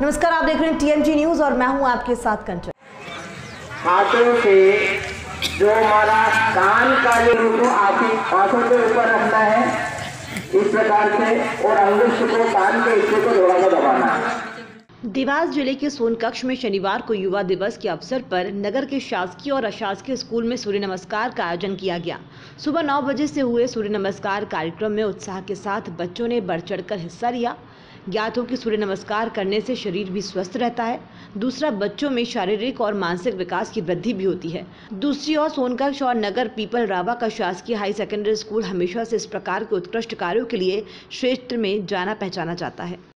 नमस्कार आप देख रहे हैं टीएमजी न्यूज़ और मैं हूँ आपके साथ कंचन। हाथों से जो हमारा कान का जो रूप आँखों के ऊपर रखना है। इस प्रकार से और अंगुष्ठ को कान के हिस्से को थोड़ा सा दबाना है। देवास ज़िले के सोनकक्ष में शनिवार को युवा दिवस के अवसर पर नगर के शासकीय और अशासकीय स्कूल में सूर्य नमस्कार का आयोजन किया गया। सुबह नौ बजे से हुए सूर्य नमस्कार कार्यक्रम में उत्साह के साथ बच्चों ने बढ़ चढ़कर हिस्सा लिया। ज्ञात हो कि सूर्य नमस्कार करने से शरीर भी स्वस्थ रहता है। दूसरा, बच्चों में शारीरिक और मानसिक विकास की वृद्धि भी होती है। दूसरी ओर, सोनकक्ष और नगर पीपल रावा का शासकीय हाई सेकेंडरी स्कूल हमेशा से इस प्रकार के उत्कृष्ट कार्यों के लिए क्षेत्र में जाना पहचाना जाता है।